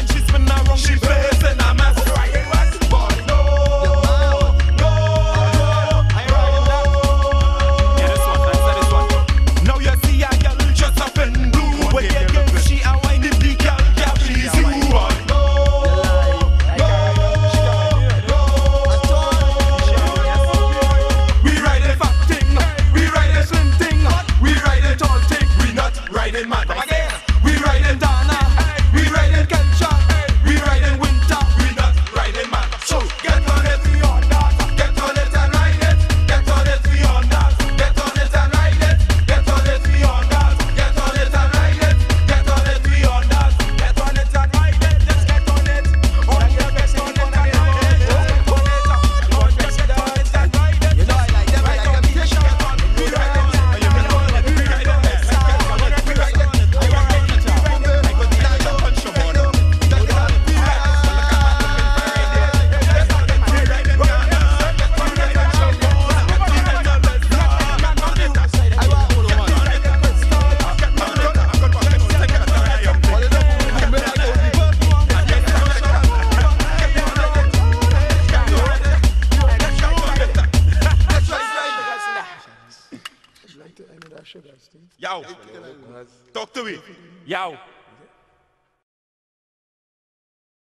when she's been wrong, she face and I mess Dr. Emir Asher has, Jou.